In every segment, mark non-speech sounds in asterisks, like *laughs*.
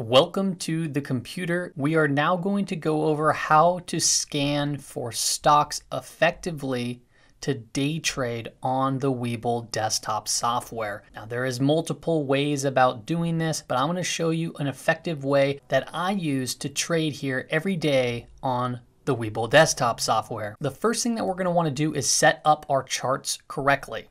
welcome to the computer. We are now going to go over how to scan for stocks effectively to day trade on the Webull desktop software. Now there is multiple ways about doing this, but I'm going to show you an effective way that I use to trade here every day on the Webull desktop software. The first thing that we're going to want to do is set up our charts correctly.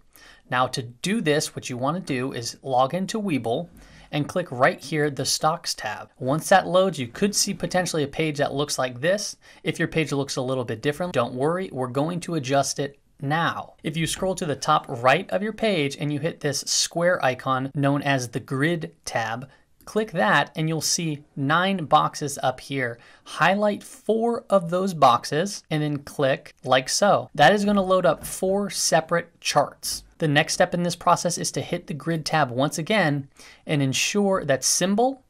Now to do this, what you want to do is log into Webull and click right here, the stocks tab. Once that loads, you could see potentially a page that looks like this. If your page looks a little bit different, don't worry, we're going to adjust it now. If you scroll to the top right of your page and you hit this square icon known as the grid tab, click that and you'll see nine boxes up here. Highlight four of those boxes and then click like so. That is gonna load up four separate charts. The next step in this process is to hit the grid tab once again and ensure that symbol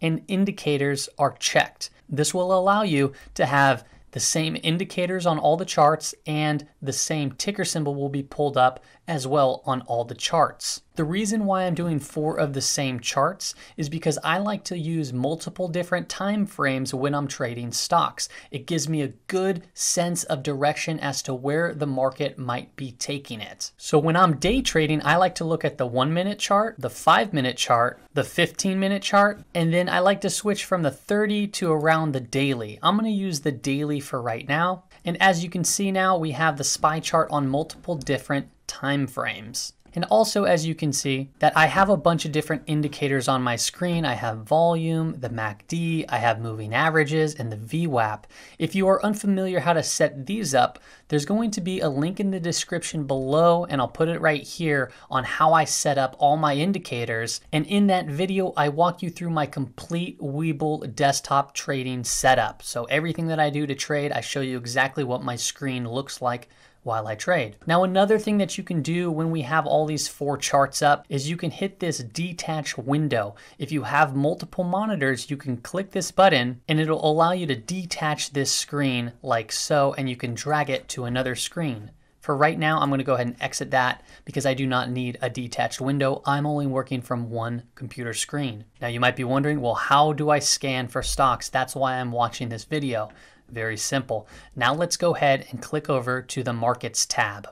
and indicators are checked. This will allow you to have the same indicators on all the charts and the same ticker symbol will be pulled up as well on all the charts. The reason why I'm doing four of the same charts is because I like to use multiple different time frames when I'm trading stocks. It gives me a good sense of direction as to where the market might be taking it. So when I'm day trading, I like to look at the one minute chart, the five minute chart, the 15 minute chart, and then I like to switch from the 30 to around the daily. I'm gonna use the daily for right now. And as you can see now, we have the SPY chart on multiple different time frames. And also, as you can see, that I have a bunch of different indicators on my screen. I have volume, the MACD, I have moving averages, and the VWAP. If you are unfamiliar how to set these up, there's going to be a link in the description below, and I'll put it right here on how I set up all my indicators. And in that video, I walk you through my complete Webull desktop trading setup. So everything that I do to trade, I show you exactly what my screen looks like while I trade. Now another thing that you can do when we have all these four charts up is you can hit this detach window. If you have multiple monitors, you can click this button and it'll allow you to detach this screen like so and you can drag it to another screen. For right now, I'm going to go ahead and exit that because I do not need a detached window. I'm only working from one computer screen. Now you might be wondering, well, how do I scan for stocks? That's why I'm watching this video. Very simple. Now let's go ahead and click over to the Markets tab.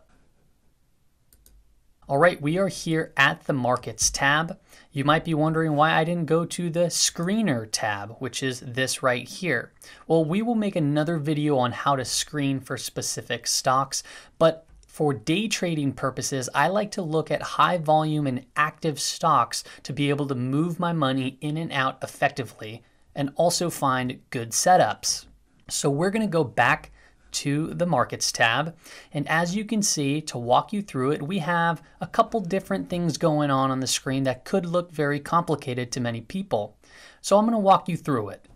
All right, we are here at the Markets tab. You might be wondering why I didn't go to the Screener tab, which is this right here. Well, we will make another video on how to screen for specific stocks, but for day trading purposes, I like to look at high volume and active stocks to be able to move my money in and out effectively and also find good setups. So we're going to go back to the markets tab. And as you can see, to walk you through it, we have a couple different things going on on the screen that could look very complicated to many people. So I'm going to walk you through it.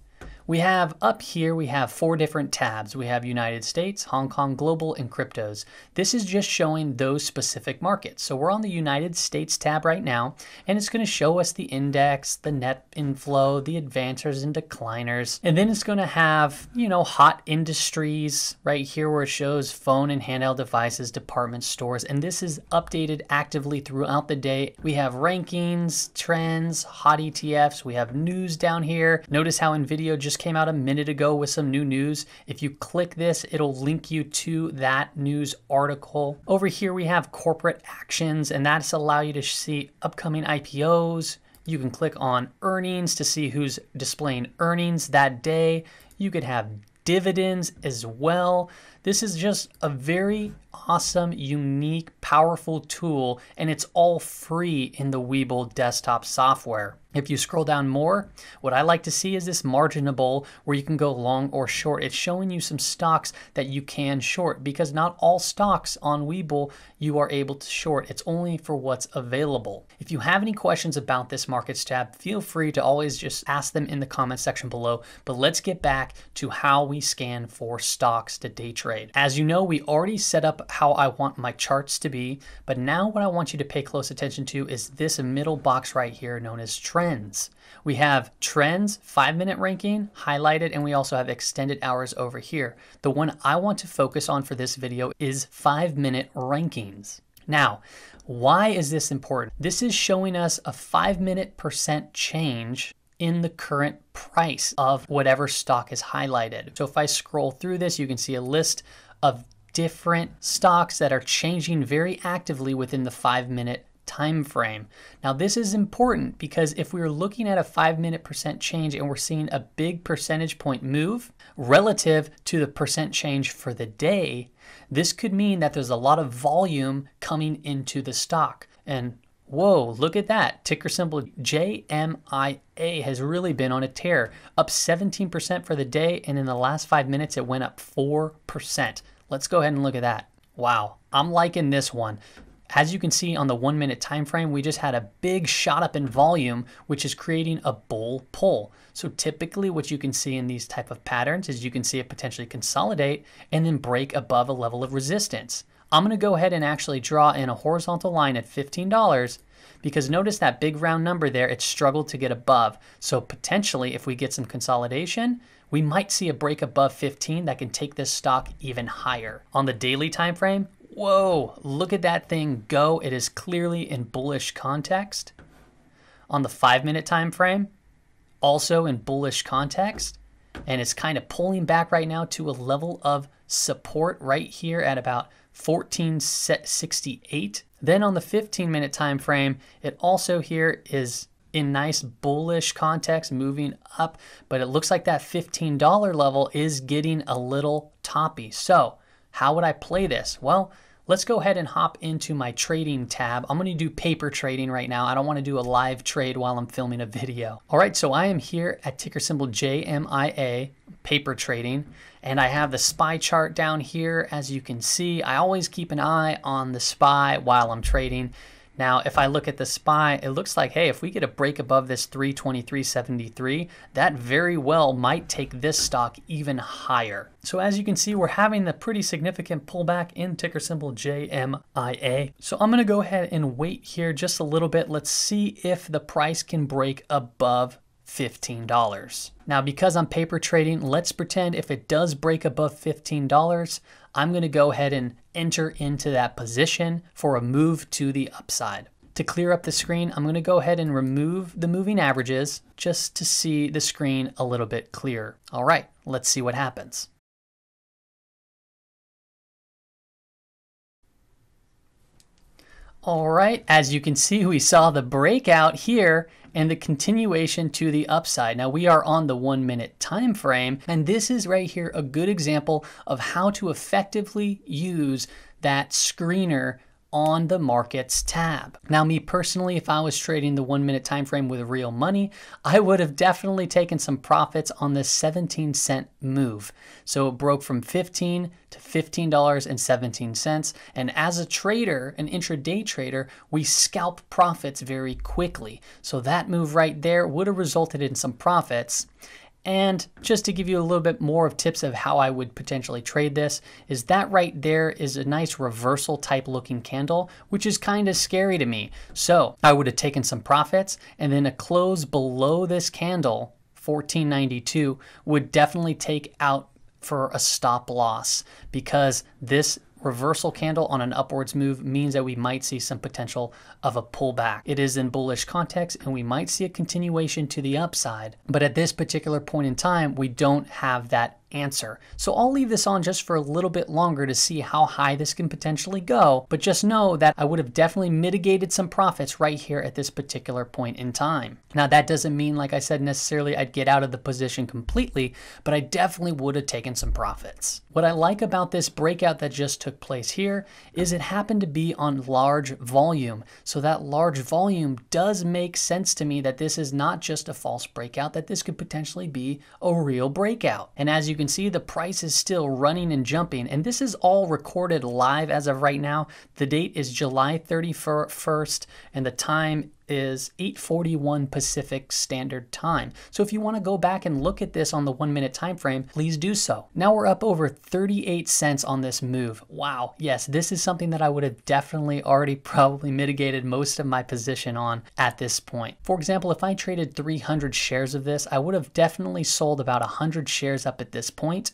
We have up here, we have four different tabs. We have United States, Hong Kong Global, and Cryptos. This is just showing those specific markets. So we're on the United States tab right now, and it's going to show us the index, the net inflow, the advancers and decliners. And then it's going to have, you know, hot industries right here where it shows phone and handheld devices, department stores. And this is updated actively throughout the day. We have rankings, trends, hot ETFs. We have news down here. Notice how NVIDIA just came out a minute ago with some new news. If you click this, it'll link you to that news article. Over here, we have corporate actions, and that's allow you to see upcoming IPOs. You can click on earnings to see who's displaying earnings that day. You could have dividends as well. This is just a very awesome, unique, powerful tool, and it's all free in the Webull desktop software. If you scroll down more, what I like to see is this marginable where you can go long or short. It's showing you some stocks that you can short because not all stocks on Webull you are able to short. It's only for what's available. If you have any questions about this markets tab, feel free to always just ask them in the comment section below. But let's get back to how we scan for stocks to day trade. As you know, we already set up how I want my charts to be, but now what I want you to pay close attention to is this middle box right here known as trends. We have trends, five minute ranking highlighted, and we also have extended hours over here. The one I want to focus on for this video is five minute rankings. Now, why is this important? This is showing us a five minute percent change in the current price of whatever stock is highlighted. So if I scroll through this, you can see a list of different stocks that are changing very actively within the five minute time frame. Now this is important because if we are looking at a 5 minute percent change and we're seeing a big percentage point move relative to the percent change for the day, this could mean that there's a lot of volume coming into the stock. And whoa, look at that. Ticker symbol JMIA has really been on a tear, up 17% for the day and in the last 5 minutes it went up 4%. Let's go ahead and look at that. Wow, I'm liking this one. As you can see on the one minute time frame, we just had a big shot up in volume, which is creating a bull pull. So typically what you can see in these type of patterns is you can see it potentially consolidate and then break above a level of resistance. I'm gonna go ahead and actually draw in a horizontal line at $15 because notice that big round number there, it struggled to get above. So potentially if we get some consolidation, we might see a break above 15 that can take this stock even higher. On the daily time frame, Whoa, look at that thing go. It is clearly in bullish context. On the five minute time frame, also in bullish context. And it's kind of pulling back right now to a level of support right here at about 1468. Then on the 15 minute time frame, it also here is in nice bullish context moving up, but it looks like that $15 level is getting a little toppy. So how would I play this? Well, let's go ahead and hop into my trading tab. I'm gonna do paper trading right now. I don't wanna do a live trade while I'm filming a video. All right, so I am here at ticker symbol JMIA, paper trading, and I have the SPY chart down here. As you can see, I always keep an eye on the SPY while I'm trading. Now, if I look at the SPY, it looks like, hey, if we get a break above this 323.73, that very well might take this stock even higher. So as you can see, we're having the pretty significant pullback in ticker symbol JMIA. So I'm gonna go ahead and wait here just a little bit. Let's see if the price can break above $15. Now, because I'm paper trading, let's pretend if it does break above $15, I'm gonna go ahead and enter into that position for a move to the upside. To clear up the screen, I'm gonna go ahead and remove the moving averages just to see the screen a little bit clearer. All right, let's see what happens. All right, as you can see, we saw the breakout here and the continuation to the upside. Now we are on the one minute time frame, and this is right here a good example of how to effectively use that screener on the markets tab. Now me personally, if I was trading the one minute time frame with real money, I would have definitely taken some profits on this 17 cent move. So it broke from 15 to $15.17. And as a trader, an intraday trader, we scalp profits very quickly. So that move right there would have resulted in some profits. And just to give you a little bit more of tips of how I would potentially trade this, is that right there is a nice reversal type looking candle, which is kind of scary to me. So I would have taken some profits and then a close below this candle, 1492, would definitely take out for a stop loss because this reversal candle on an upwards move means that we might see some potential of a pullback. It is in bullish context and we might see a continuation to the upside. But at this particular point in time, we don't have that answer. So I'll leave this on just for a little bit longer to see how high this can potentially go, but just know that I would have definitely mitigated some profits right here at this particular point in time. Now that doesn't mean, like I said, necessarily I'd get out of the position completely, but I definitely would have taken some profits. What I like about this breakout that just took place here is it happened to be on large volume. So that large volume does make sense to me that this is not just a false breakout, that this could potentially be a real breakout. And as you can see, the price is still running and jumping. And this is all recorded live as of right now. The date is July 31st and the time is 8:41 Pacific Standard Time. So if you want to go back and look at this on the 1 minute time frame, please do so. Now we're up over 38 cents on this move. Wow. Yes, this is something that I would have definitely already *laughs* probably mitigated most of my position on at this point. For example, if I traded 300 shares of this, I would have definitely sold about 100 shares up at this point.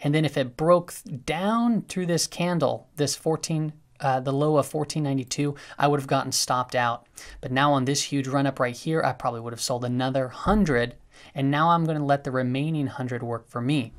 And then if it broke down through this candle, this 14 uh, the low of 1492, I would have gotten stopped out. But now on this huge run up right here, I probably would have sold another 100 and now I'm going to let the remaining 100 work for me.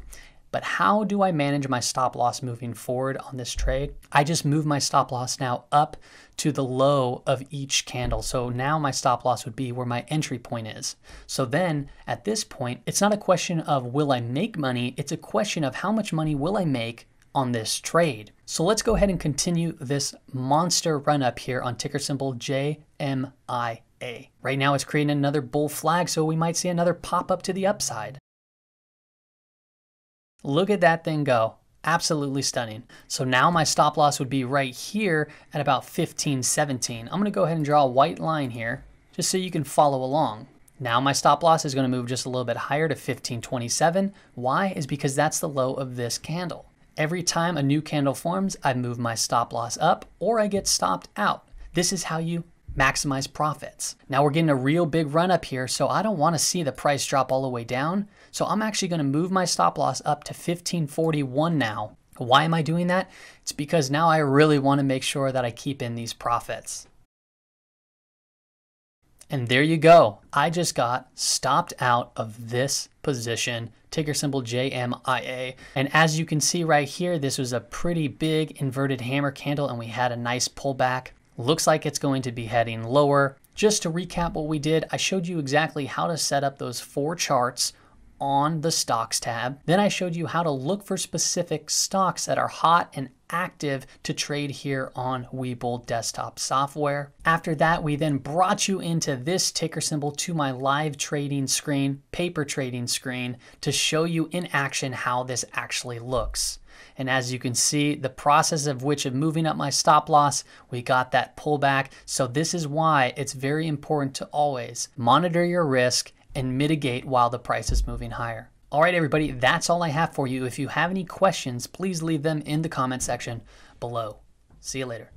But how do I manage my stop loss moving forward on this trade? I just move my stop loss now up to the low of each candle. So now my stop loss would be where my entry point is. So then at this point, it's not a question of will I make money, it's a question of how much money will I make on this trade. So let's go ahead and continue this monster run up here on ticker symbol JMIA. Right now it's creating another bull flag, so we might see another pop up to the upside. Look at that thing go. Absolutely stunning. So now my stop loss would be right here at about 1517. I'm going to go ahead and draw a white line here just so you can follow along. Now my stop loss is going to move just a little bit higher to 1527. Why? Is because that's the low of this candle. Every time a new candle forms, I move my stop loss up or I get stopped out. This is how you maximize profits. Now we're getting a real big run up here, so I don't want to see the price drop all the way down. So I'm actually going to move my stop loss up to 1541 now. Why am I doing that? It's because now I really want to make sure that I keep in these profits. And there you go. I just got stopped out of this position, ticker symbol JMIA. And as you can see right here, this was a pretty big inverted hammer candle and we had a nice pullback. Looks like it's going to be heading lower. Just to recap what we did, I showed you exactly how to set up those four charts on the stocks tab. Then I showed you how to look for specific stocks that are hot and active to trade here on Webull desktop software. After that, we then brought you into this ticker symbol to my live trading screen, paper trading screen, to show you in action how this actually looks. And as you can see, the process of which of moving up my stop loss, we got that pullback. So this is why it's very important to always monitor your risk and mitigate while the price is moving higher. All right, everybody, that's all I have for you. If you have any questions, please leave them in the comment section below. See you later.